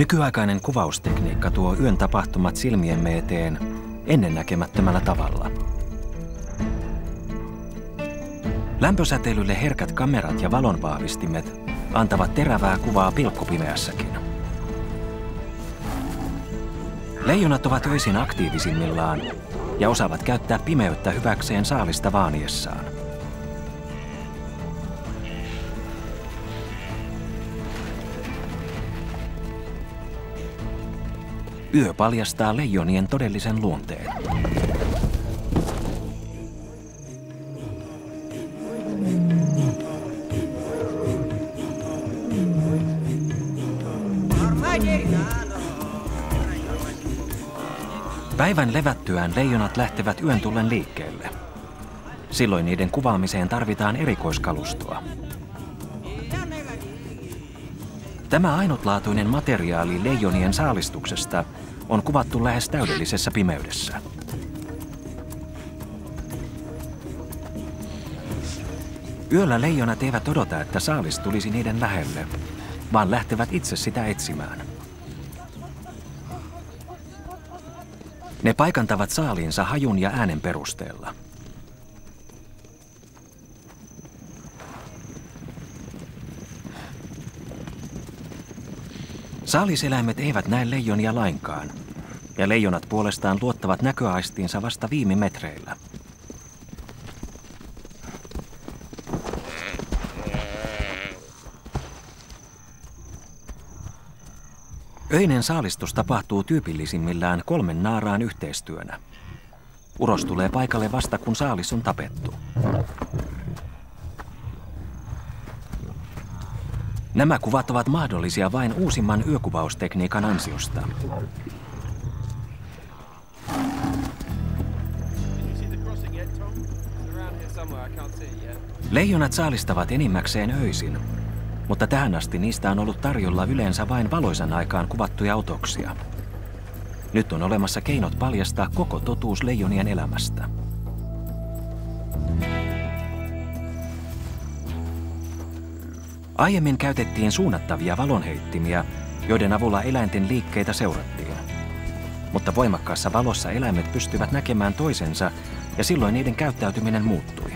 Nykyaikainen kuvaustekniikka tuo yön tapahtumat silmiemme eteen ennennäkemättömällä tavalla. Lämpösäteilylle herkät kamerat ja valonvahvistimet antavat terävää kuvaa pilkkupimeässäkin. Leijonat ovat öisin aktiivisimmillaan ja osaavat käyttää pimeyttä hyväkseen saalista vaaniessaan. Yö paljastaa leijonien todellisen luonteen. Päivän levättyään leijonat lähtevät yön tullen liikkeelle. Silloin niiden kuvaamiseen tarvitaan erikoiskalustoa. Tämä ainutlaatuinen materiaali leijonien saalistuksesta on kuvattu lähes täydellisessä pimeydessä. Yöllä leijonat eivät odota, että saalis tulisi niiden lähelle, vaan lähtevät itse sitä etsimään. Ne paikantavat saaliinsa hajun ja äänen perusteella. Saaliseläimet eivät näe leijonia lainkaan, ja leijonat puolestaan luottavat näköaistiinsa vasta viime metreillä. Öinen saalistus tapahtuu tyypillisimmillään kolmen naaraan yhteistyönä. Uros tulee paikalle vasta kun saalis on tapettu. Nämä kuvat ovat mahdollisia vain uusimman yökuvaustekniikan ansiosta. Leijonat saalistavat enimmäkseen öisin, mutta tähän asti niistä on ollut tarjolla yleensä vain valoisan aikaan kuvattuja otoksia. Nyt on olemassa keinot paljastaa koko totuus leijonien elämästä. Aiemmin käytettiin suunnattavia valonheittimiä, joiden avulla eläinten liikkeitä seurattiin. Mutta voimakkaassa valossa eläimet pystyvät näkemään toisensa ja silloin niiden käyttäytyminen muuttui.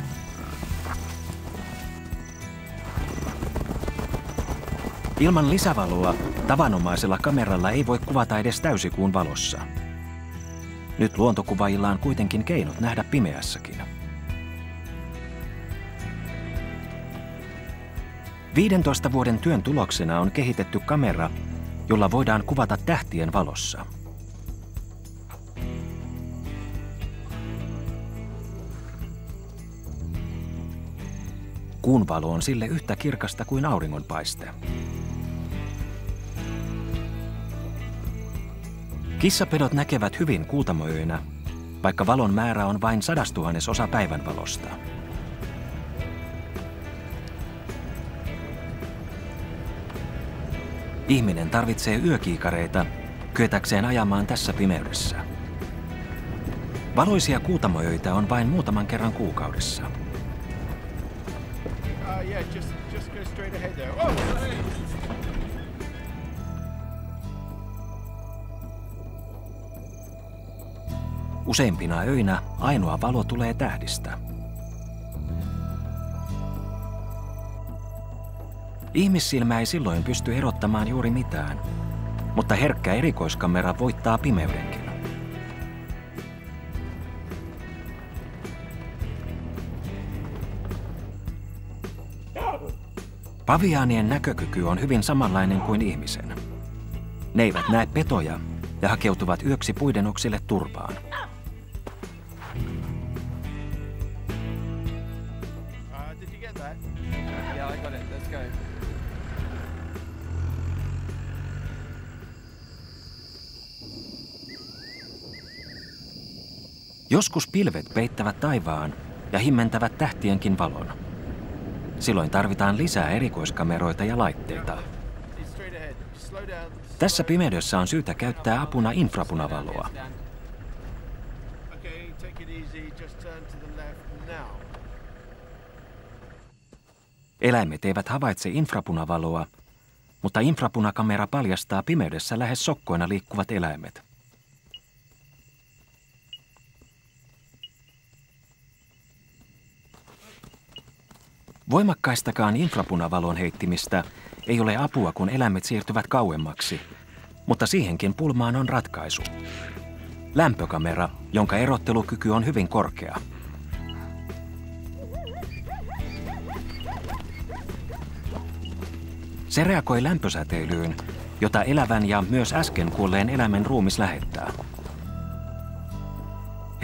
Ilman lisävaloa tavanomaisella kameralla ei voi kuvata edes täysikuun valossa. Nyt luontokuvaajilla on kuitenkin keinot nähdä pimeässäkin. 15 vuoden työn tuloksena on kehitetty kamera, jolla voidaan kuvata tähtien valossa. Kuun valo on sille yhtä kirkasta kuin auringonpaiste. Kissapedot näkevät hyvin kuutamoyönä, vaikka valon määrä on vain sadastuhannes osa päivänvalosta. Ihminen tarvitsee yökiikareita kyetäkseen ajamaan tässä pimeydessä. Valoisia kuutamojoita on vain muutaman kerran kuukaudessa. Uh, yeah, just, just. Oh! Useimpina öinä ainoa valo tulee tähdistä. Ihmissilmä ei silloin pysty erottamaan juuri mitään, mutta herkkä erikoiskamera voittaa pimeydenkin. Paviaanien näkökyky on hyvin samanlainen kuin ihmisen. Ne eivät näe petoja ja hakeutuvat yöksi puiden oksille turpaan. Joskus pilvet peittävät taivaan ja himmentävät tähtienkin valon. Silloin tarvitaan lisää erikoiskameroita ja laitteita. Tässä pimeydessä on syytä käyttää apuna infrapunavaloa. Eläimet eivät havaitse infrapunavaloa, mutta infrapunakamera paljastaa pimeydessä lähes sokkoina liikkuvat eläimet. Voimakkaistakaan infrapunavalon heittimistä ei ole apua, kun eläimet siirtyvät kauemmaksi, mutta siihenkin pulmaan on ratkaisu. Lämpökamera, jonka erottelukyky on hyvin korkea. Se reagoi lämpösäteilyyn, jota elävän ja myös äsken kuolleen eläimen ruumis lähettää.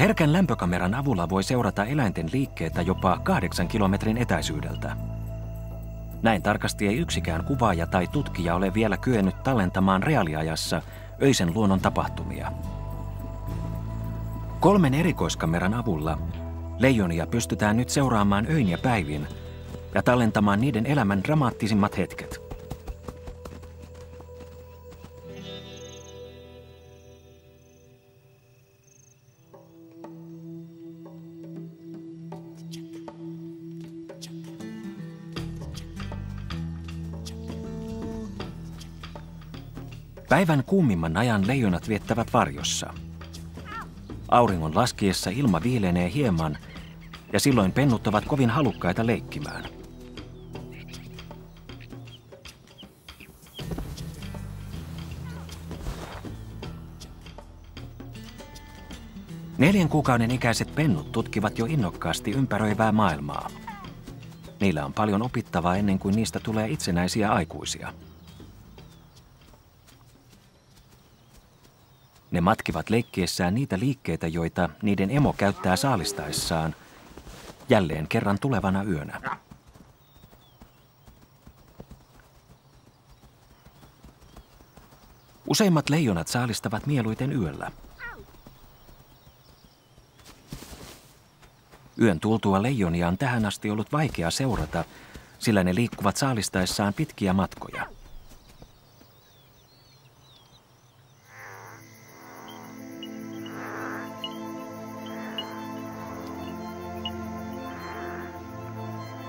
Herkän lämpökameran avulla voi seurata eläinten liikkeitä jopa kahdeksan kilometrin etäisyydeltä. Näin tarkasti ei yksikään kuvaaja tai tutkija ole vielä kyennyt tallentamaan reaaliajassa öisen luonnon tapahtumia. Kolmen erikoiskameran avulla leijonia pystytään nyt seuraamaan öin ja päivin ja tallentamaan niiden elämän dramaattisimmat hetket – Päivän kuumimman ajan leijonat viettävät varjossa. Auringon laskiessa ilma viilenee hieman ja silloin pennut ovat kovin halukkaita leikkimään. Neljän kuukauden ikäiset pennut tutkivat jo innokkaasti ympäröivää maailmaa. Niillä on paljon opittavaa ennen kuin niistä tulee itsenäisiä aikuisia. Ne matkivat leikkiessään niitä liikkeitä, joita niiden emo käyttää saalistaessaan, jälleen kerran tulevana yönä. Useimmat leijonat saalistavat mieluiten yöllä. Yön tultua leijonia on tähän asti ollut vaikea seurata, sillä ne liikkuvat saalistaessaan pitkiä matkoja –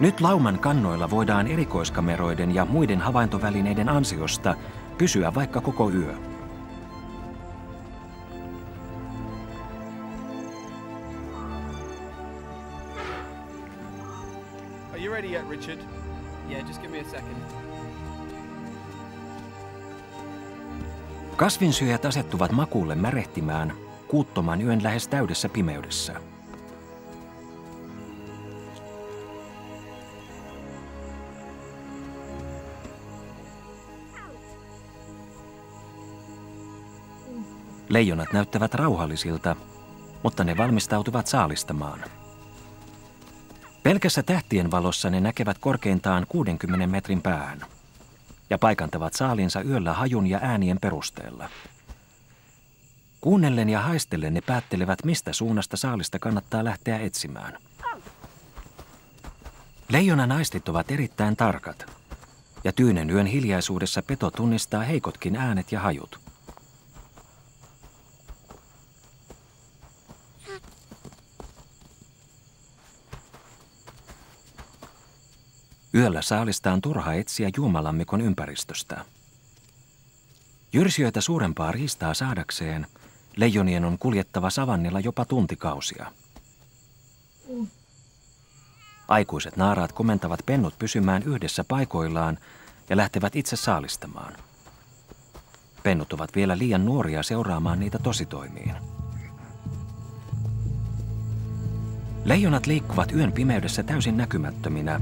Nyt lauman kannoilla voidaan erikoiskameroiden ja muiden havaintovälineiden ansiosta pysyä vaikka koko yö. Are you ready yet, Richard? Yeah, just give me a second. Kasvinsyöjät asettuvat makuulle märehtimään kuuttoman yön lähes täydessä pimeydessä. Leijonat näyttävät rauhallisilta, mutta ne valmistautuvat saalistamaan. Pelkässä tähtien valossa ne näkevät korkeintaan 60 metrin päähän ja paikantavat saalinsa yöllä hajun ja äänien perusteella. Kuunnellen ja haistellen ne päättelevät, mistä suunnasta saalista kannattaa lähteä etsimään. Leijona naistit ovat erittäin tarkat, ja tyynen yön hiljaisuudessa peto tunnistaa heikotkin äänet ja hajut – Yöllä saalista on turha etsiä juomalammikon ympäristöstä. Jyrsijöitä suurempaa riistaa saadakseen leijonien on kuljettava savannilla jopa tuntikausia. Aikuiset naaraat komentavat pennut pysymään yhdessä paikoillaan ja lähtevät itse saalistamaan. Pennut ovat vielä liian nuoria seuraamaan niitä tositoimiin. Leijonat liikkuvat yön pimeydessä täysin näkymättöminä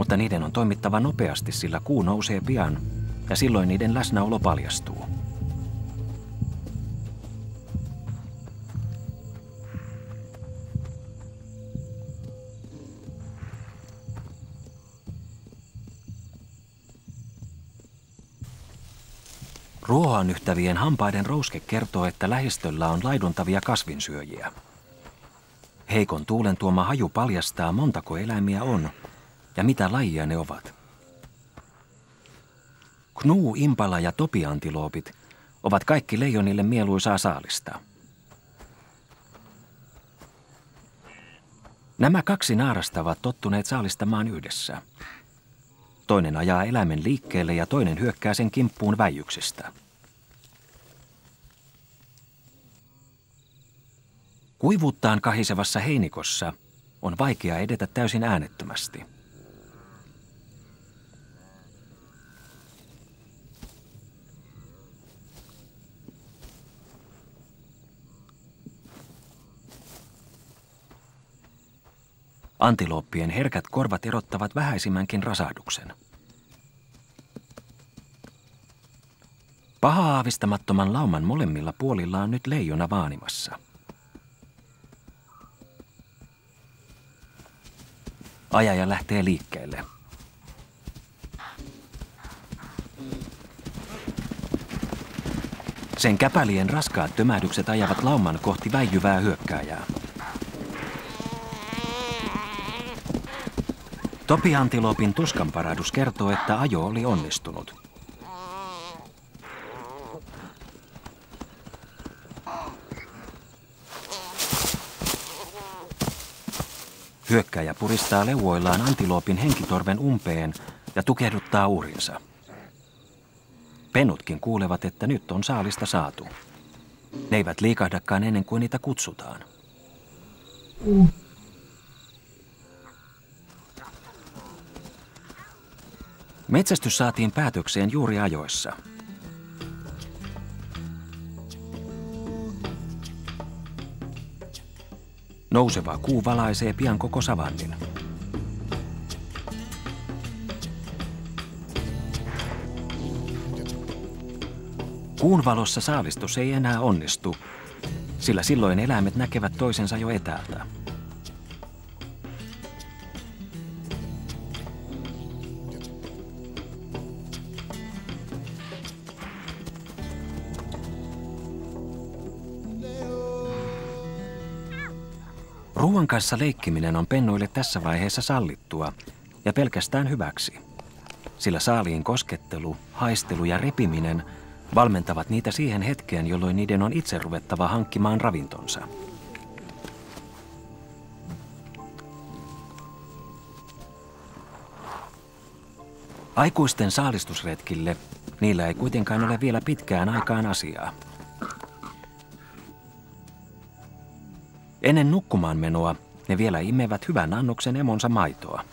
mutta niiden on toimittava nopeasti, sillä kuu nousee pian ja silloin niiden läsnäolo paljastuu. Ruoan yhtävien hampaiden rouske kertoo, että lähistöllä on laiduntavia kasvinsyöjiä. Heikon tuulen tuoma haju paljastaa, montako eläimiä on – ja mitä lajia ne ovat. Knuu, impala ja topiantiloopit ovat kaikki leijonille mieluisaa saalista. Nämä kaksi naarasta ovat tottuneet saalistamaan yhdessä. Toinen ajaa eläimen liikkeelle ja toinen hyökkää sen kimppuun väijyksistä. Kuivuuttaan kahisevassa heinikossa on vaikea edetä täysin äänettömästi. Antilooppien herkät korvat erottavat vähäisimmänkin rasahduksen. Paha aavistamattoman lauman molemmilla puolilla on nyt leijona vaanimassa. Ajaja lähtee liikkeelle. Sen käpälien raskaat tömähdykset ajavat lauman kohti väijyvää hyökkääjää. Topi Antilopin tuskanparadus kertoo, että ajo oli onnistunut. Hyökkäjä puristaa leuoillaan antiloopin henkitorven umpeen ja tukehduttaa uhrinsa. Penutkin kuulevat, että nyt on saalista saatu. Ne eivät liikahdakaan ennen kuin niitä kutsutaan. Mm. Metsästys saatiin päätökseen juuri ajoissa. Nouseva kuu valaisee pian koko savannin. Kuun valossa saalistus ei enää onnistu, sillä silloin eläimet näkevät toisensa jo etäältä. Ruoan kanssa leikkiminen on pennuille tässä vaiheessa sallittua ja pelkästään hyväksi. Sillä saaliin koskettelu, haistelu ja repiminen valmentavat niitä siihen hetkeen, jolloin niiden on itse ruvettava hankkimaan ravintonsa. Aikuisten saalistusretkille niillä ei kuitenkaan ole vielä pitkään aikaan asiaa. Ennen nukkumaan menoa ne vielä imevät hyvän annoksen emonsa maitoa.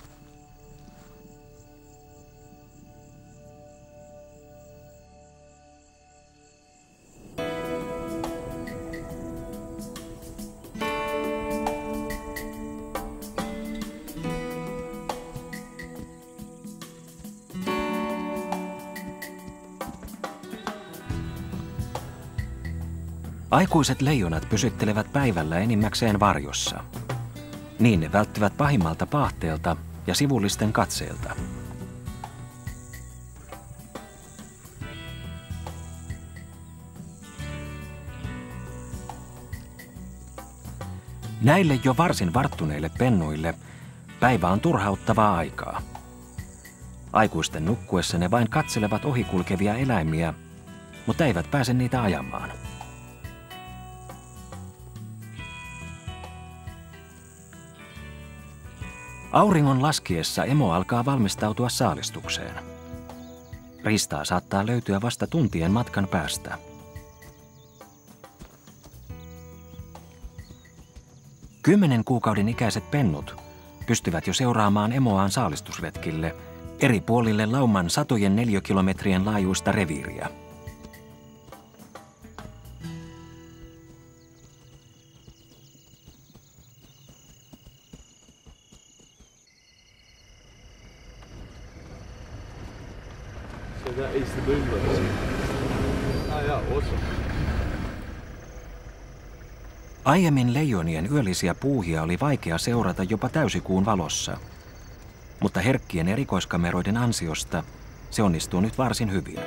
Aikuiset leijonat pysyttelevät päivällä enimmäkseen varjossa. Niin ne välttyvät pahimmalta pahteelta ja sivullisten katseelta. Näille jo varsin varttuneille pennuille päivä on turhauttavaa aikaa. Aikuisten nukkuessa ne vain katselevat ohikulkevia eläimiä, mutta eivät pääse niitä ajamaan. Auringon laskiessa emo alkaa valmistautua saalistukseen. Ristaa saattaa löytyä vasta tuntien matkan päästä. Kymmenen kuukauden ikäiset pennut pystyvät jo seuraamaan emoaan saalistusretkille eri puolille lauman satojen neliökilometrien laajuista reviiriä. Aiemmin leijonien yöllisiä puuhia oli vaikea seurata jopa täysikuun valossa. Mutta herkkien erikoiskameroiden ansiosta se onnistuu nyt varsin hyvin.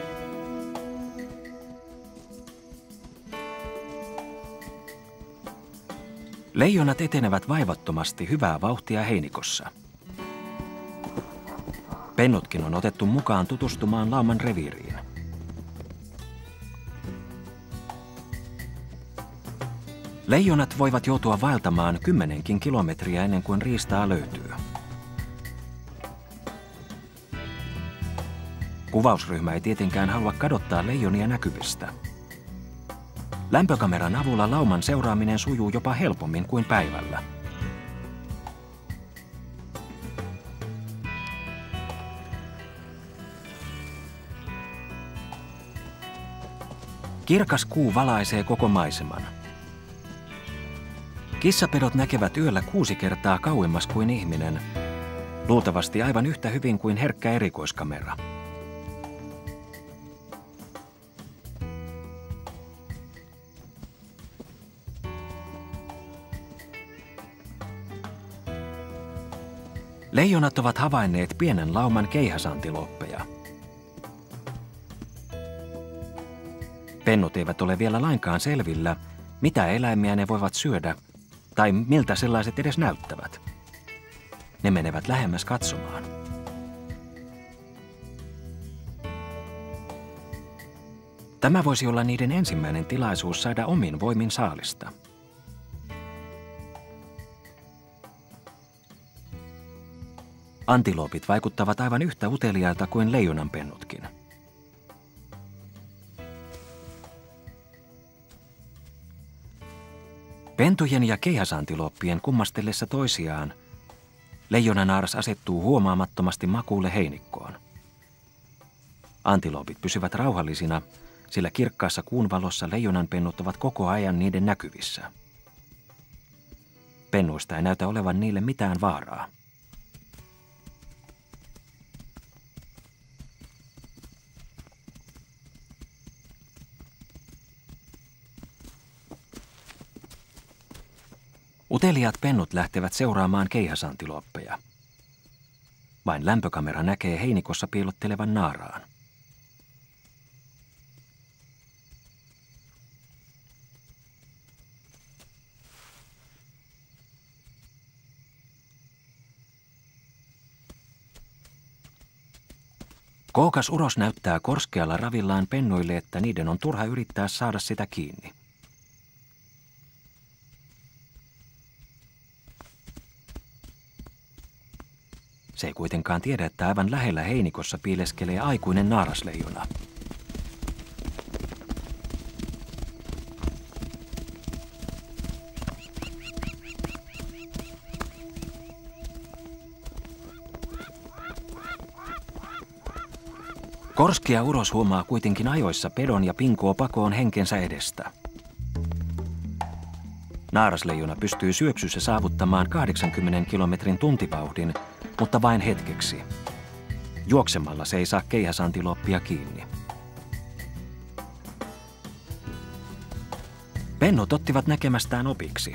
Leijonat etenevät vaivattomasti hyvää vauhtia heinikossa – Pennutkin on otettu mukaan tutustumaan lauman reviiriin. Leijonat voivat joutua vaeltamaan kymmenenkin kilometriä ennen kuin riistaa löytyy. Kuvausryhmä ei tietenkään halua kadottaa leijonia näkyvistä. Lämpökameran avulla lauman seuraaminen sujuu jopa helpommin kuin päivällä. Kirkas kuu valaisee koko maiseman. Kissapedot näkevät yöllä kuusi kertaa kauemmas kuin ihminen, luultavasti aivan yhtä hyvin kuin herkkä erikoiskamera. Leijonat ovat havainneet pienen lauman keihäsantiloppeja. Pennut eivät ole vielä lainkaan selvillä, mitä eläimiä ne voivat syödä tai miltä sellaiset edes näyttävät. Ne menevät lähemmäs katsomaan. Tämä voisi olla niiden ensimmäinen tilaisuus saada omin voimin saalista. Antiloopit vaikuttavat aivan yhtä uteliailta kuin leijonanpennutkin. Pentujen ja keihäsantilooppien kummastellessa toisiaan, leijonanaaras asettuu huomaamattomasti makuulle heinikkoon. Antiloopit pysyvät rauhallisina, sillä kirkkaassa kuun valossa leijonanpennut ovat koko ajan niiden näkyvissä. Pennuista ei näytä olevan niille mitään vaaraa. Uteliaat pennut lähtevät seuraamaan keihäsantiloppeja. Vain lämpökamera näkee heinikossa piilottelevan naaraan. Kookas uros näyttää korskealla ravillaan pennuille, että niiden on turha yrittää saada sitä kiinni. Se ei kuitenkaan tiedä, että aivan lähellä heinikossa piileskelee aikuinen naarasleijona. Korskia uros huomaa kuitenkin ajoissa pedon ja pinkoo pakoon henkensä edestä. Naarasleijona pystyy syöksyssä saavuttamaan 80 kilometrin tuntivauhdin – mutta vain hetkeksi. Juoksemalla se ei saa keihäsantiloppia kiinni. Pennut ottivat näkemästään opiksi.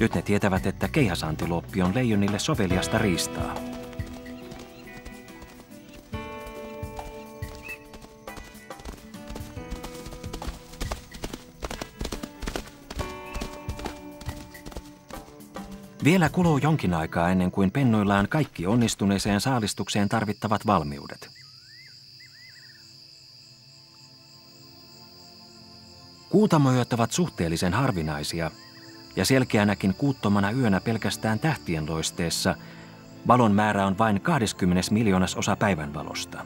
Nyt ne tietävät, että keihäsantiloppi on leijonille soveliasta riistaa. Vielä kuluu jonkin aikaa ennen kuin pennoillaan kaikki onnistuneeseen saalistukseen tarvittavat valmiudet. Kuutamojot ovat suhteellisen harvinaisia, ja selkeänäkin kuuttomana yönä pelkästään tähtien loisteessa valon määrä on vain 20 miljoonas osa päivänvalosta.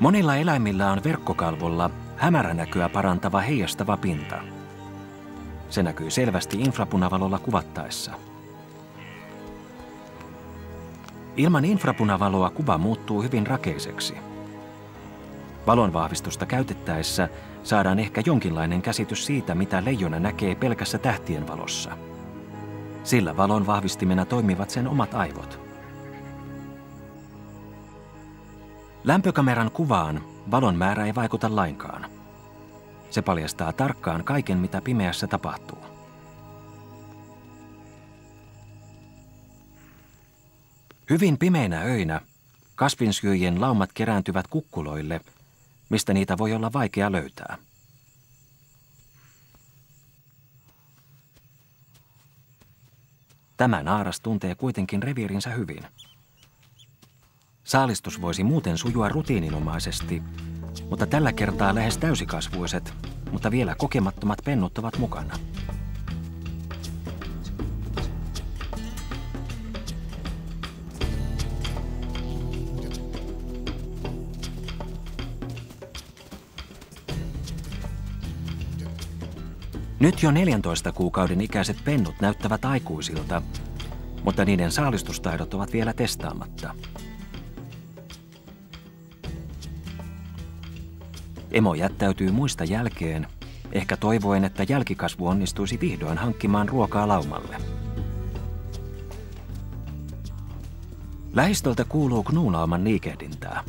Monilla eläimillä on verkkokalvolla hämäränäköä parantava heijastava pinta. Se näkyy selvästi infrapunavalolla kuvattaessa. Ilman infrapunavaloa kuva muuttuu hyvin rakeiseksi. Valonvahvistusta käytettäessä saadaan ehkä jonkinlainen käsitys siitä, mitä leijona näkee pelkässä tähtien valossa. Sillä valon vahvistimena toimivat sen omat aivot. Lämpökameran kuvaan valon määrä ei vaikuta lainkaan. Se paljastaa tarkkaan kaiken, mitä pimeässä tapahtuu. Hyvin pimeinä öinä kasvinsyöjien laumat kerääntyvät kukkuloille, mistä niitä voi olla vaikea löytää. Tämä naaras tuntee kuitenkin reviirinsä hyvin. Saalistus voisi muuten sujua rutiininomaisesti, mutta tällä kertaa lähes täysikasvuiset, mutta vielä kokemattomat pennut ovat mukana. Nyt jo 14 kuukauden ikäiset pennut näyttävät aikuisilta, mutta niiden saalistustaidot ovat vielä testaamatta. Emo jättäytyy muista jälkeen, ehkä toivoen, että jälkikasvu onnistuisi vihdoin hankkimaan ruokaa laumalle. Lähistöltä kuuluu knuunaaman liikehdintää.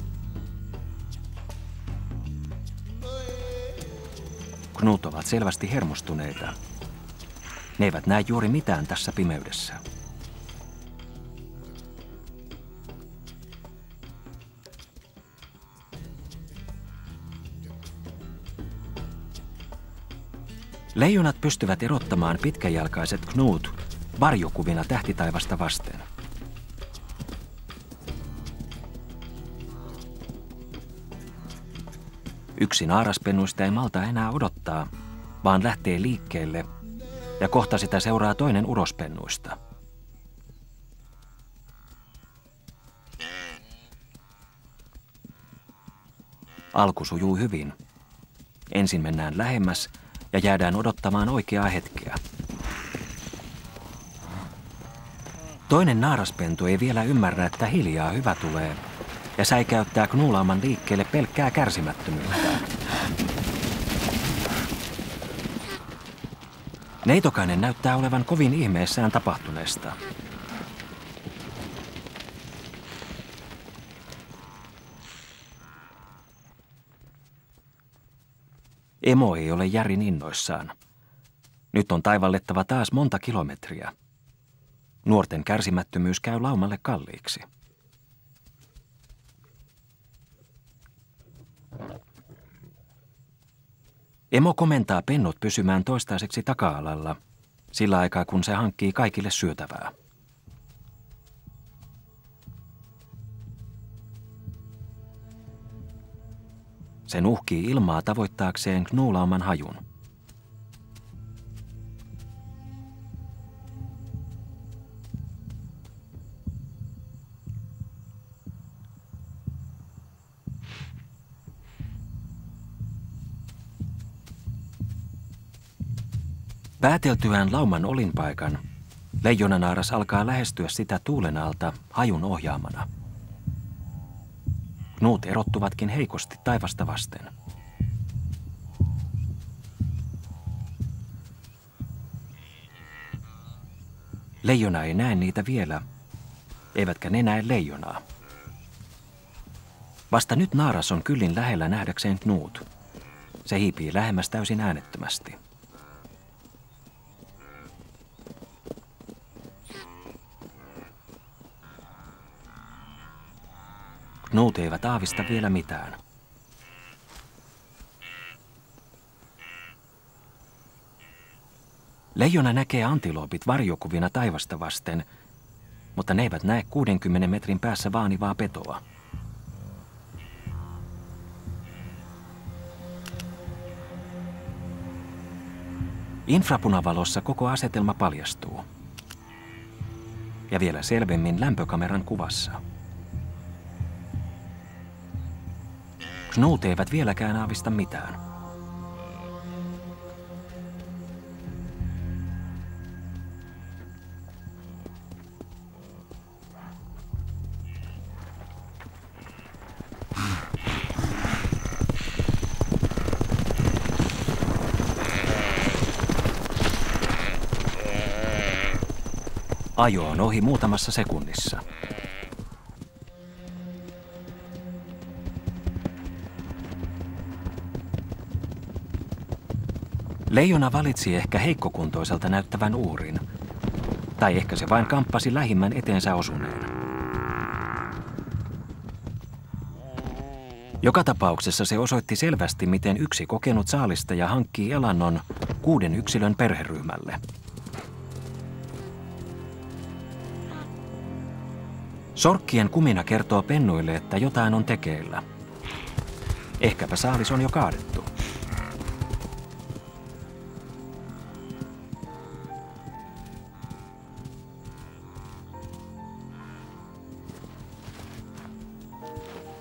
Knut ovat selvästi hermostuneita. Ne eivät näe juuri mitään tässä pimeydessä. Leijonat pystyvät erottamaan pitkäjalkaiset Knut varjokuvina tähtitaivasta vasten. Yksi naaraspennuista ei malta enää odottaa, vaan lähtee liikkeelle ja kohta sitä seuraa toinen urospennuista. Alku sujuu hyvin. Ensin mennään lähemmäs ja jäädään odottamaan oikeaa hetkeä. Toinen naaraspentu ei vielä ymmärrä, että hiljaa hyvä tulee – ja säikäyttää knuulaaman liikkeelle pelkkää kärsimättömyyttä. Neitokainen näyttää olevan kovin ihmeessään tapahtuneesta. Emo ei ole järin innoissaan. Nyt on taivallettava taas monta kilometriä. Nuorten kärsimättömyys käy laumalle kalliiksi. Emo komentaa pennut pysymään toistaiseksi taka-alalla, sillä aikaa kun se hankkii kaikille syötävää. Se nuhkii ilmaa tavoittaakseen knuulauman hajun – Pääteltyään lauman olinpaikan, leijonanaaras alkaa lähestyä sitä tuulen alta hajun ohjaamana. Nuut erottuvatkin heikosti taivasta vasten. Leijona ei näe niitä vielä, eivätkä ne näe leijonaa. Vasta nyt naaras on kyllin lähellä nähdäkseen Knuut. Se hiipii lähemmäs täysin äänettömästi. Nuut eivät aavista vielä mitään. Leijona näkee antiloopit varjokuvina taivasta vasten, mutta ne eivät näe 60 metrin päässä vaanivaa petoa. Infrapunavalossa koko asetelma paljastuu. Ja vielä selvemmin lämpökameran kuvassa. Knut eivät vieläkään aavista mitään. Ajo on ohi muutamassa sekunnissa. Leijona valitsi ehkä heikkokuntoiselta näyttävän uurin. Tai ehkä se vain kamppasi lähimmän eteensä osuneen. Joka tapauksessa se osoitti selvästi, miten yksi kokenut saalistaja hankkii elannon kuuden yksilön perheryhmälle. Sorkkien kumina kertoo pennuille, että jotain on tekeillä. Ehkäpä saalis on jo kaadettu.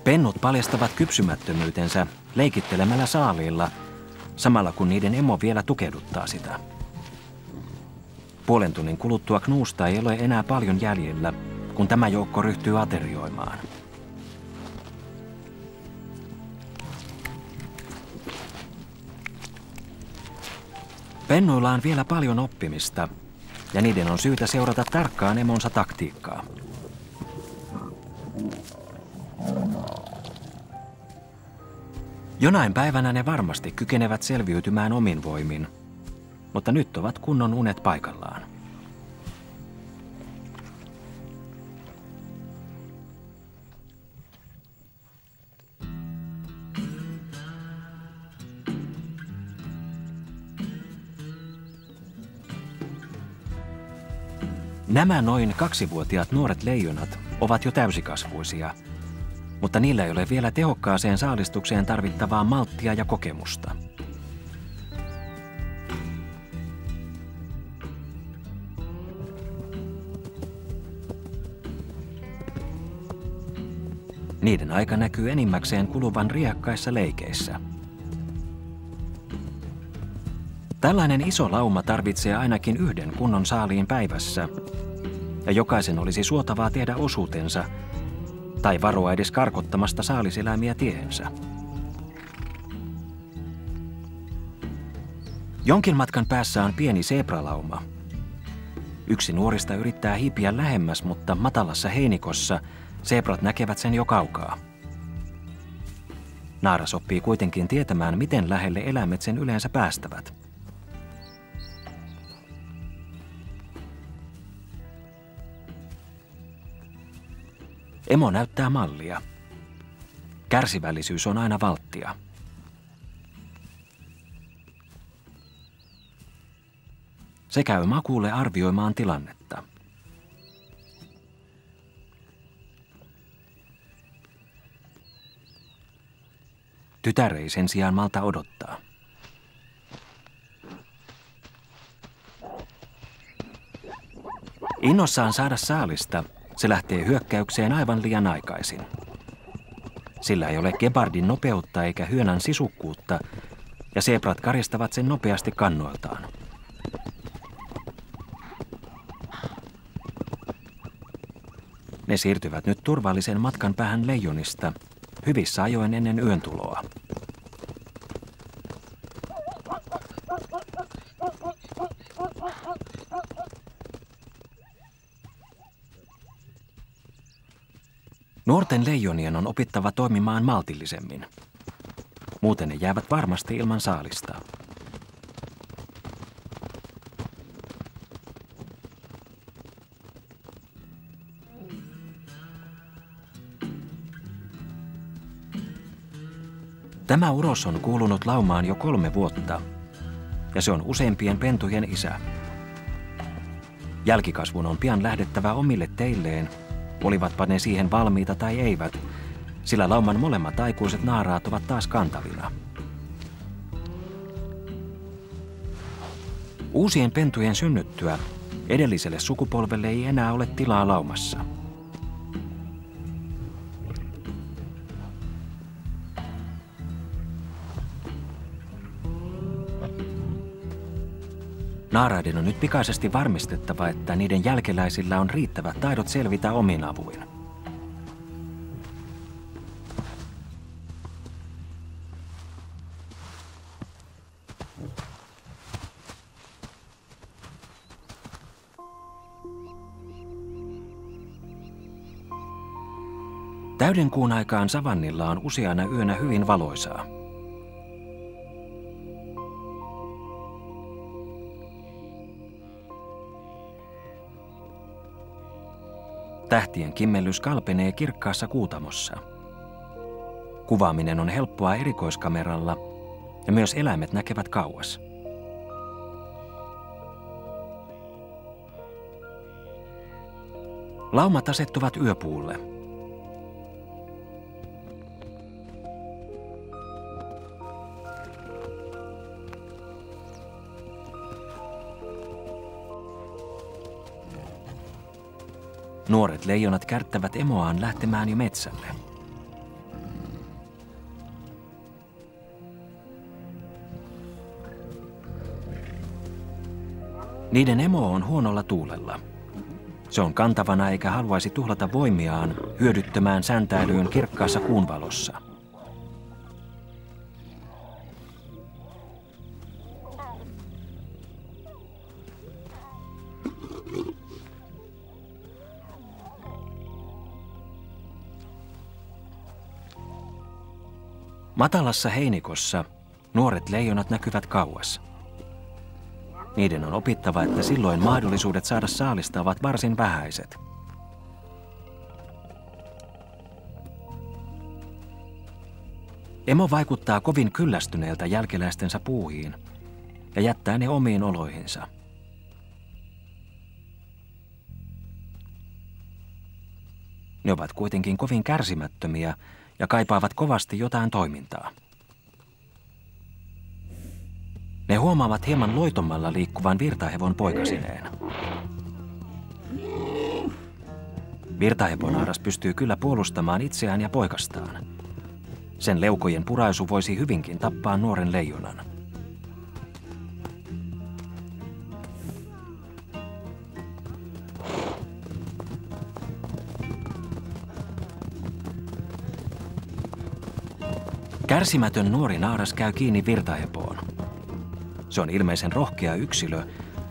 Pennut paljastavat kypsymättömyytensä leikittelemällä saaliilla, samalla kun niiden emo vielä tukehduttaa sitä. Puolen tunnin kuluttua Knuusta ei ole enää paljon jäljellä, kun tämä joukko ryhtyy aterioimaan. Pennuilla on vielä paljon oppimista, ja niiden on syytä seurata tarkkaan emonsa taktiikkaa. Jonain päivänä ne varmasti kykenevät selviytymään omin voimin, mutta nyt ovat kunnon unet paikallaan. Nämä noin kaksivuotiaat nuoret leijonat ovat jo täysikasvuisia, mutta niillä ei ole vielä tehokkaaseen saalistukseen tarvittavaa malttia ja kokemusta. Niiden aika näkyy enimmäkseen kuluvan riekkaissa leikeissä. Tällainen iso lauma tarvitsee ainakin yhden kunnon saaliin päivässä ja jokaisen olisi suotavaa tehdä osuutensa tai varoa edes karkottamasta saalisiläimiä tiehensä. Jonkin matkan päässä on pieni sebralauma. Yksi nuorista yrittää hiipiä lähemmäs, mutta matalassa heinikossa sebrat näkevät sen jo kaukaa. Naara oppii kuitenkin tietämään, miten lähelle eläimet sen yleensä päästävät – Emo näyttää mallia. Kärsivällisyys on aina valttia. Se käy makuulle arvioimaan tilannetta. Tytär ei sen sijaan malta odottaa. Innossaan saada saalista se lähtee hyökkäykseen aivan liian aikaisin. Sillä ei ole gebardin nopeutta eikä hyönän sisukkuutta, ja sebrat karistavat sen nopeasti kannoiltaan. Ne siirtyvät nyt turvallisen matkan päähän leijonista, hyvissä ajoin ennen yön tuloa. Nuorten leijonien on opittava toimimaan maltillisemmin. Muuten ne jäävät varmasti ilman saalista. Tämä uros on kuulunut laumaan jo kolme vuotta, ja se on useimpien pentujen isä. Jälkikasvun on pian lähdettävä omille teilleen – olivatpa ne siihen valmiita tai eivät, sillä lauman molemmat aikuiset naaraat ovat taas kantavina. Uusien pentujen synnyttyä edelliselle sukupolvelle ei enää ole tilaa laumassa. Naaraiden on nyt pikaisesti varmistettava, että niiden jälkeläisillä on riittävät taidot selvitä omin avuin. Täyden kuun aikaan savannilla on useana yönä hyvin valoisaa. Tähtien kimmellys kalpenee kirkkaassa kuutamossa. Kuvaaminen on helppoa erikoiskameralla ja myös eläimet näkevät kauas. Laumat asettuvat yöpuulle – Nuoret leijonat kärttävät emoaan lähtemään jo metsälle. Niiden emo on huonolla tuulella. Se on kantavana eikä haluaisi tuhlata voimiaan hyödyttämään säntäilyyn kirkkaassa kuun valossa. Matalassa heinikossa nuoret leijonat näkyvät kauas. Niiden on opittava, että silloin mahdollisuudet saada saalista ovat varsin vähäiset. Emo vaikuttaa kovin kyllästyneeltä jälkeläistensä puuhiin ja jättää ne omiin oloihinsa. Ne ovat kuitenkin kovin kärsimättömiä ja kaipaavat kovasti jotain toimintaa. Ne huomaavat hieman loitommalla liikkuvan virtahevon poikasineen. Virtahevonaaras pystyy kyllä puolustamaan itseään ja poikastaan. Sen leukojen puraisu voisi hyvinkin tappaa nuoren leijonan. Kärsimätön nuori naaras käy kiinni virtahepoon. Se on ilmeisen rohkea yksilö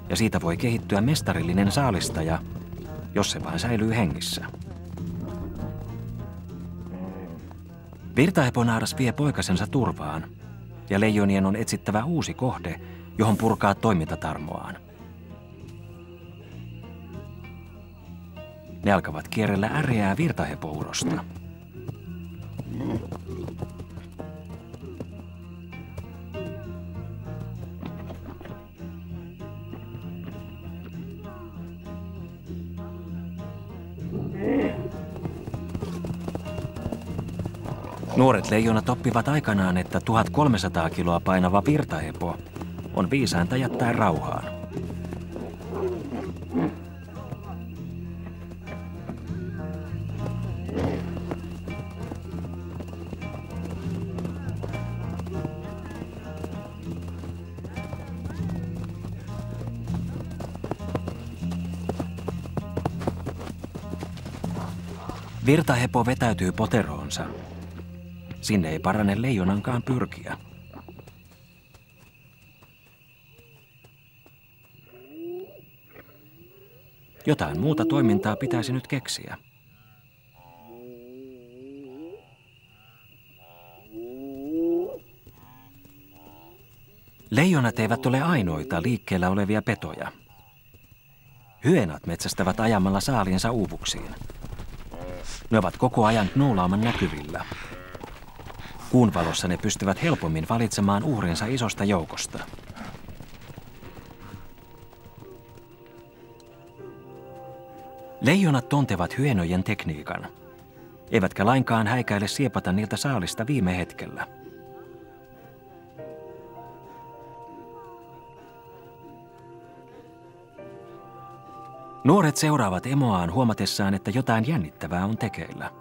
ja siitä voi kehittyä mestarillinen saalistaja, jos se vain säilyy hengissä. Virtaheponaaras vie poikasensa turvaan ja leijonien on etsittävä uusi kohde, johon purkaa toimintatarmoaan. Ne alkavat kierrellä äreää virtahepourosta. Nuoret leijonat oppivat aikanaan, että 1300 kiloa painava virtahepo on viisainta jättää rauhaan. Virtahepo vetäytyy poteroonsa Sinne ei parane leijonankaan pyrkiä. Jotain muuta toimintaa pitäisi nyt keksiä. Leijonat eivät ole ainoita liikkeellä olevia petoja. Hyenat metsästävät ajamalla saaliinsa uuvuksiin. Ne ovat koko ajan nuulaaman näkyvillä. Kuun valossa ne pystyvät helpommin valitsemaan uhrinsa isosta joukosta. Leijonat tuntevat hyenojen tekniikan, eivätkä lainkaan häikäile siepata niiltä saalista viime hetkellä. Nuoret seuraavat emoaan huomatessaan, että jotain jännittävää on tekeillä.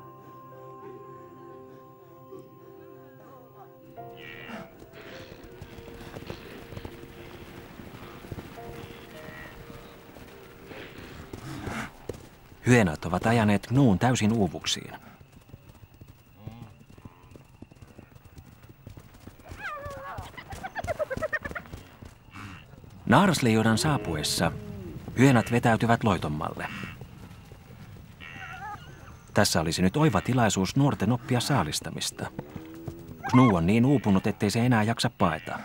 Hyönät ovat ajaneet Gnuun täysin uuvuksiin. Naarasleijodan saapuessa hyönät vetäytyvät loitommalle. Tässä olisi nyt oiva tilaisuus nuorten oppia saalistamista. Gnu on niin uupunut, ettei se enää jaksa paeta.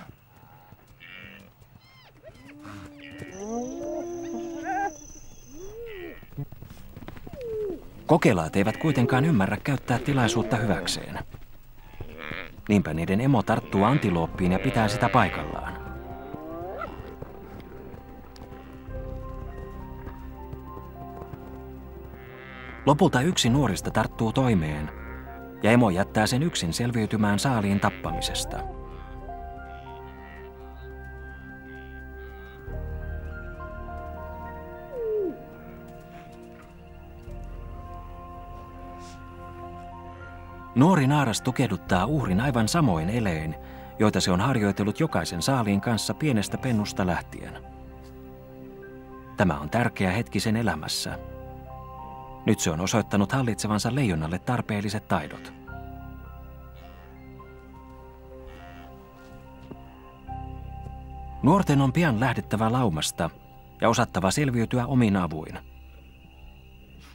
Kokelaat eivät kuitenkaan ymmärrä käyttää tilaisuutta hyväkseen. Niinpä niiden emo tarttuu antilooppiin ja pitää sitä paikallaan. Lopulta yksi nuorista tarttuu toimeen ja emo jättää sen yksin selviytymään saaliin tappamisesta. Nuori naaras tukeduttaa uhrin aivan samoin elein, joita se on harjoitellut jokaisen saaliin kanssa pienestä pennusta lähtien. Tämä on tärkeä hetki sen elämässä. Nyt se on osoittanut hallitsevansa leijonalle tarpeelliset taidot. Nuorten on pian lähdettävä laumasta ja osattava selviytyä omin avuin.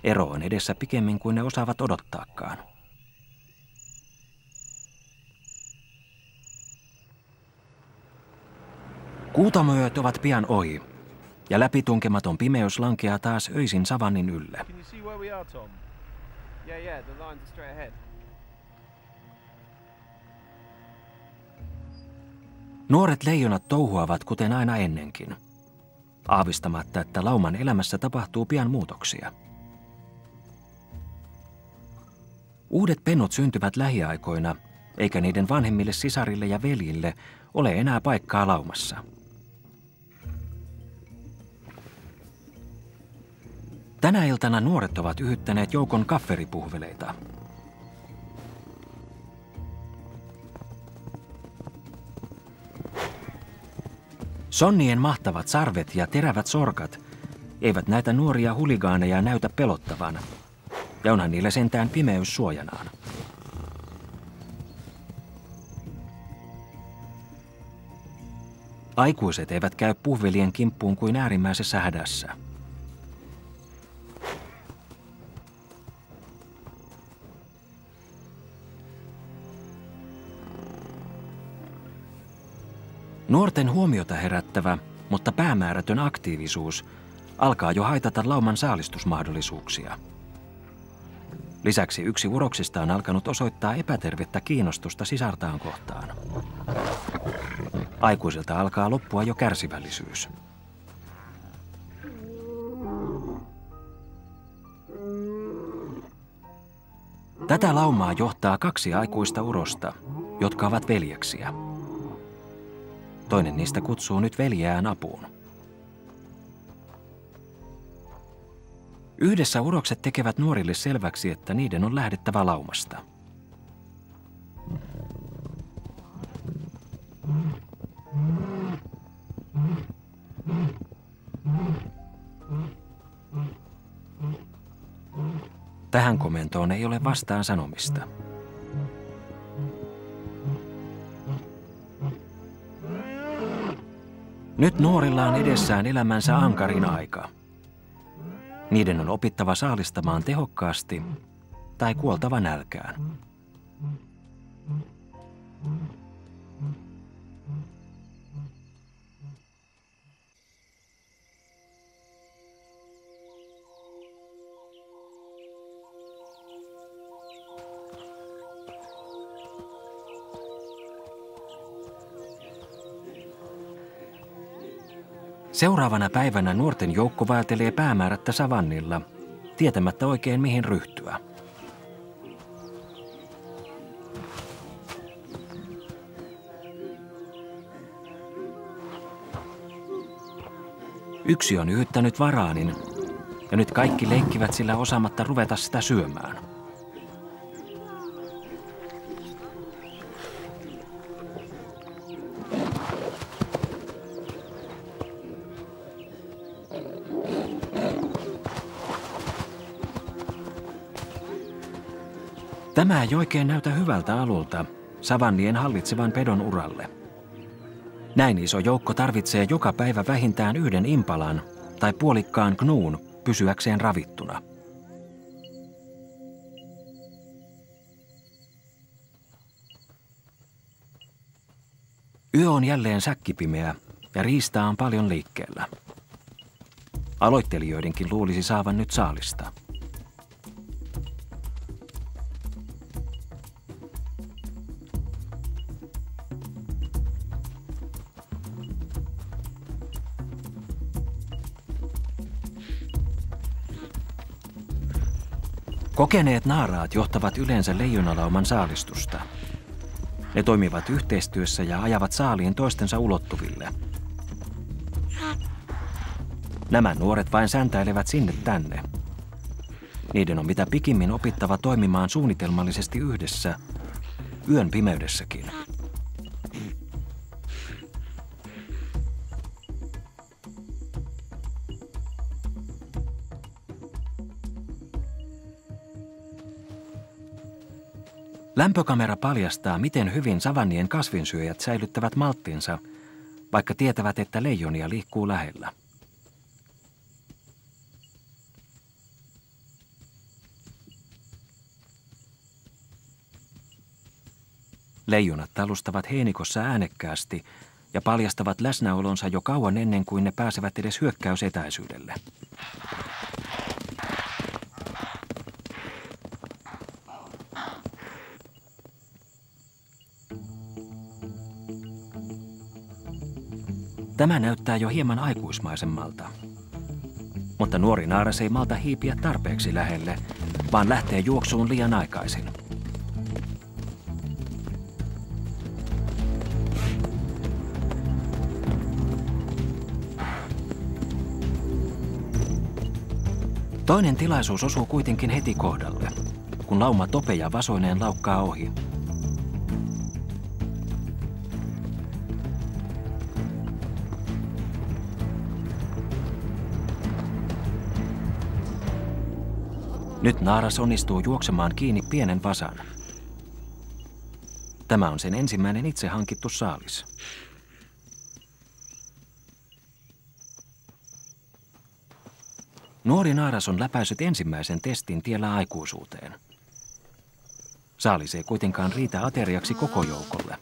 Ero on edessä pikemmin kuin ne osaavat odottaakaan. Kuutamööt ovat pian ohi, ja läpitunkematon pimeys lankeaa taas öisin savannin ylle. Nuoret leijonat touhuavat kuten aina ennenkin, aavistamatta, että lauman elämässä tapahtuu pian muutoksia. Uudet pennut syntyvät lähiaikoina, eikä niiden vanhemmille sisarille ja veljille ole enää paikkaa laumassa – Tänä iltana nuoret ovat yhyttäneet joukon kafferipuhveleita. Sonnien mahtavat sarvet ja terävät sorkat eivät näitä nuoria huligaaneja näytä pelottavan, ja onhan niillä sentään pimeys suojanaan. Aikuiset eivät käy puhvelien kimppuun kuin äärimmäisessä hädässä – Nuorten huomiota herättävä, mutta päämäärätön aktiivisuus alkaa jo haitata lauman saalistusmahdollisuuksia. Lisäksi yksi uroksista on alkanut osoittaa epätervettä kiinnostusta sisartaan kohtaan. Aikuisilta alkaa loppua jo kärsivällisyys. Tätä laumaa johtaa kaksi aikuista urosta, jotka ovat veljeksiä. Toinen niistä kutsuu nyt veljään apuun. Yhdessä urokset tekevät nuorille selväksi, että niiden on lähdettävä laumasta. Tähän komentoon ei ole vastaan sanomista. Nyt nuorilla on edessään elämänsä ankarin aika. Niiden on opittava saalistamaan tehokkaasti tai kuoltava nälkään. Seuraavana päivänä nuorten joukko vaeltelee päämäärättä savannilla, tietämättä oikein mihin ryhtyä. Yksi on yhyttänyt varaanin, ja nyt kaikki leikkivät sillä osaamatta ruveta sitä syömään. Tämä ei oikein näytä hyvältä alulta savannien hallitsevan pedon uralle. Näin iso joukko tarvitsee joka päivä vähintään yhden impalan tai puolikkaan gnuun pysyäkseen ravittuna. Yö on jälleen säkkipimeä ja riistaa on paljon liikkeellä. Aloittelijoidenkin luulisi saavan nyt saalista. Kokeneet naaraat johtavat yleensä leijonalauman saalistusta. Ne toimivat yhteistyössä ja ajavat saaliin toistensa ulottuville. Nämä nuoret vain säntäilevät sinne tänne. Niiden on mitä pikimmin opittava toimimaan suunnitelmallisesti yhdessä, yön pimeydessäkin. Lämpökamera paljastaa, miten hyvin savannien kasvinsyöjät säilyttävät malttinsa, vaikka tietävät, että leijonia liikkuu lähellä. Leijonat talustavat heinikossa äänekkäästi ja paljastavat läsnäolonsa jo kauan ennen kuin ne pääsevät edes hyökkäysetäisyydelle. Tämä näyttää jo hieman aikuismaisemmalta. Mutta nuori naaras ei malta hiipiä tarpeeksi lähelle, vaan lähtee juoksuun liian aikaisin. Toinen tilaisuus osuu kuitenkin heti kohdalle, kun lauma topeja vasoineen laukkaa ohi. Nyt naaras onnistuu juoksemaan kiinni pienen vasan. Tämä on sen ensimmäinen itse hankittu saalis. Nuori naaras on läpäisyt ensimmäisen testin tiellä aikuisuuteen. Saalis ei kuitenkaan riitä ateriaksi koko joukolle.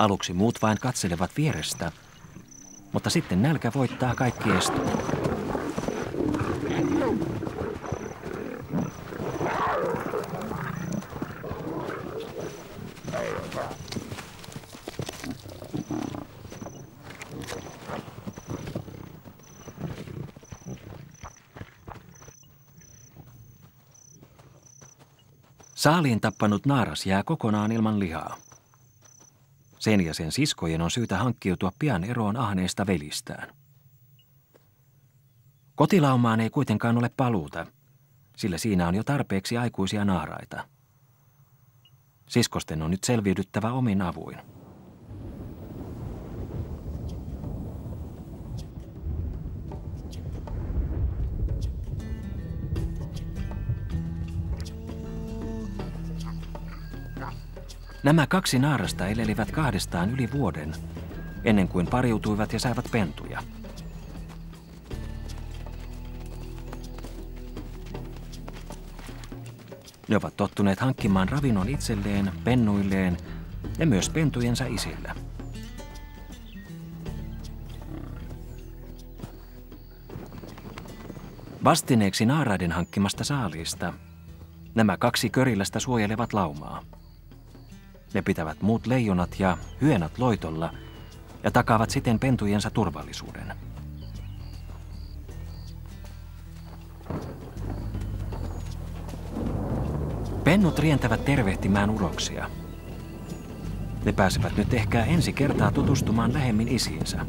Aluksi muut vain katselevat vierestä, mutta sitten nälkä voittaa kaikki estot. Saaliin tappanut naaras jää kokonaan ilman lihaa. Sen ja sen siskojen on syytä hankkiutua pian eroon ahneesta velistään. Kotilaumaan ei kuitenkaan ole paluuta, sillä siinä on jo tarpeeksi aikuisia naaraita. Siskosten on nyt selviydyttävä omin avuin. Nämä kaksi naarasta elelivät kahdestaan yli vuoden, ennen kuin pariutuivat ja saivat pentuja. Ne ovat tottuneet hankkimaan ravinnon itselleen, pennuilleen ja myös pentujensa isillä. Vastineeksi naaraiden hankkimasta saaliista nämä kaksi körilästä suojelevat laumaa. Ne pitävät muut leijonat ja hyönät loitolla ja takaavat siten pentujensa turvallisuuden. Pennut rientävät tervehtimään uroksia. Ne pääsevät nyt ehkä ensi kertaa tutustumaan lähemmin isiinsä.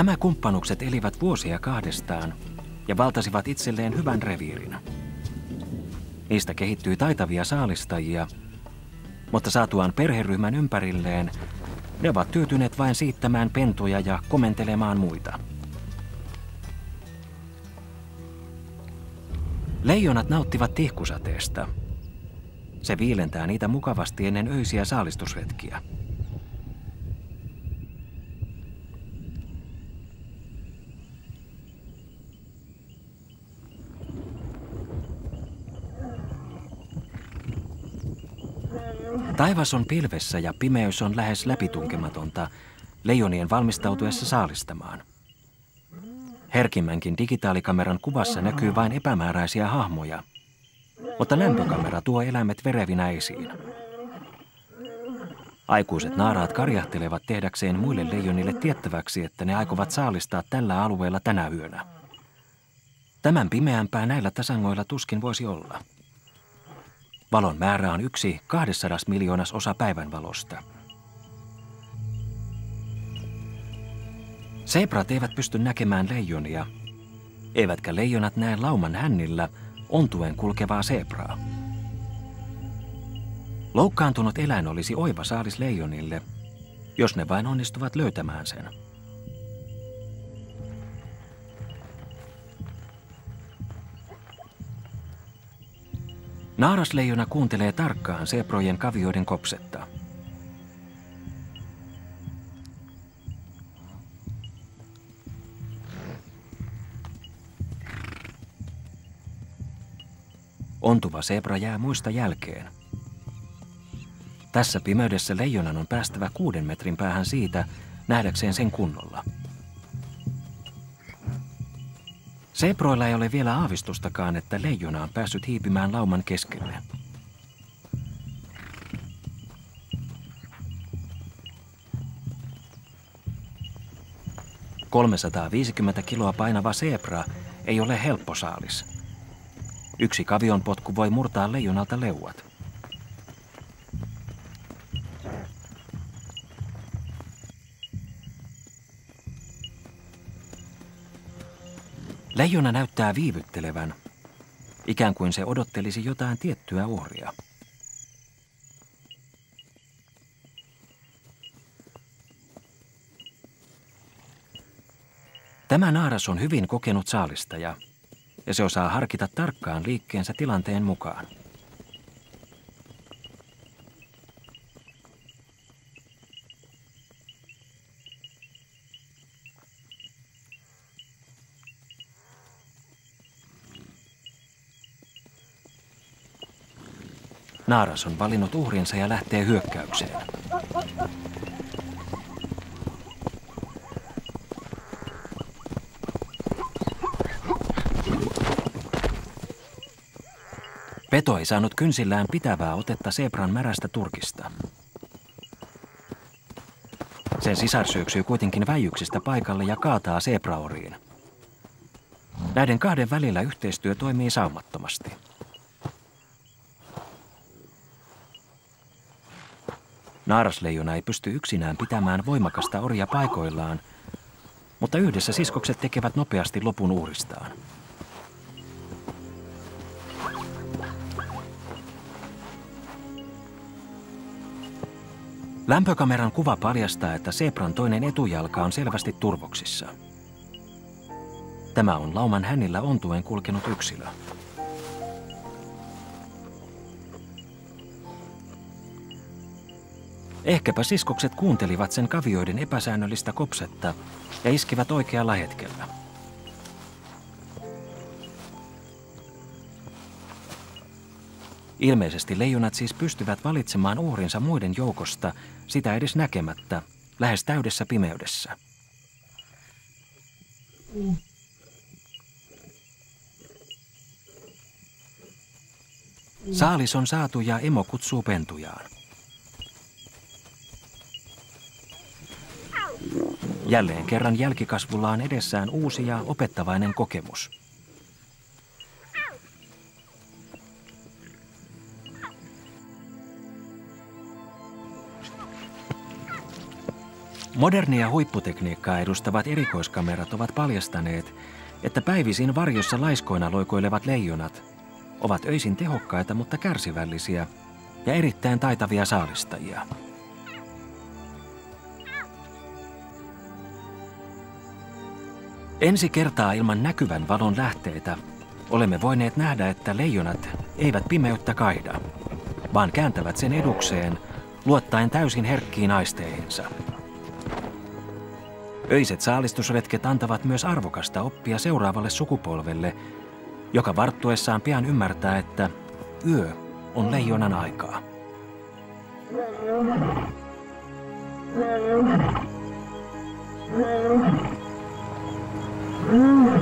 Nämä kumppanukset elivät vuosia kahdestaan ja valtasivat itselleen hyvän reviirin. Niistä kehittyi taitavia saalistajia, mutta saatuaan perheryhmän ympärilleen, ne ovat tyytyneet vain siittämään pentuja ja komentelemaan muita. Leijonat nauttivat tihkusateesta. Se viilentää niitä mukavasti ennen öisiä saalistusretkiä. Taivas on pilvessä ja pimeys on lähes läpitunkematonta leijonien valmistautuessa saalistamaan. Herkimmänkin digitaalikameran kuvassa näkyy vain epämääräisiä hahmoja, mutta lämpökamera tuo eläimet verevinä esiin. Aikuiset naaraat karjahtelevat tehdäkseen muille leijonille tiettäväksi, että ne aikovat saalistaa tällä alueella tänä yönä. Tämän pimeämpää näillä tasangoilla tuskin voisi olla. Valon määrä on yksi 200 miljoonas osa päivänvalosta. Sebrat eivät pysty näkemään leijonia, eivätkä leijonat näe lauman hännillä ontuen kulkevaa sebraa. Loukkaantunut eläin olisi oiva saalis leijonille, jos ne vain onnistuvat löytämään sen. Naarasleijona kuuntelee tarkkaan seprojen kavioiden kopsetta. Ontuva zebra jää muista jälkeen. Tässä pimeydessä leijonan on päästävä kuuden metrin päähän siitä nähdäkseen sen kunnolla. Seproilla ei ole vielä aavistustakaan, että leijona on päässyt hiipimään lauman keskelle. ...350 kiloa painava zebra ei ole helppo saalis. Yksi kavionpotku voi murtaa leijonalta leuat. Leijona näyttää viivyttelevän, ikään kuin se odottelisi jotain tiettyä uhria. Tämä naaras on hyvin kokenut saalistaja, ja se osaa harkita tarkkaan liikkeensä tilanteen mukaan. Naaras on valinnut uhrinsa ja lähtee hyökkäykseen. Peto ei saanut kynsillään pitävää otetta zebran märästä turkista. Sen sisar syöksyy kuitenkin väijyksistä paikalle ja kaataa zebraoriin. Näiden kahden välillä yhteistyö toimii saumattomasti. Naarasleijona ei pysty yksinään pitämään voimakasta orja paikoillaan, mutta yhdessä siskokset tekevät nopeasti lopun uuristaan. Lämpökameran kuva paljastaa, että Sebran toinen etujalka on selvästi turvoksissa. Tämä on lauman hänillä ontuen kulkenut yksilö. Ehkäpä siskokset kuuntelivat sen kavioiden epäsäännöllistä kopsetta ja iskivät oikealla hetkellä. Ilmeisesti leijonat siis pystyvät valitsemaan uhrinsa muiden joukosta sitä edes näkemättä, lähes täydessä pimeydessä. Saalis on saatu ja emo kutsuu pentujaan. Jälleen kerran jälkikasvulla on edessään uusi ja opettavainen kokemus. Modernia huipputekniikkaa edustavat erikoiskamerat ovat paljastaneet, että päivisin varjossa laiskoina loikoilevat leijonat ovat öisin tehokkaita, mutta kärsivällisiä ja erittäin taitavia saalistajia. Ensi kertaa ilman näkyvän valon lähteitä olemme voineet nähdä, että leijonat eivät pimeyttä kaida, vaan kääntävät sen edukseen luottaen täysin herkkiin aisteihinsa. Öiset saalistusretket antavat myös arvokasta oppia seuraavalle sukupolvelle, joka varttuessaan pian ymmärtää, että yö on leijonan aikaa. Yeah. Mm-hmm.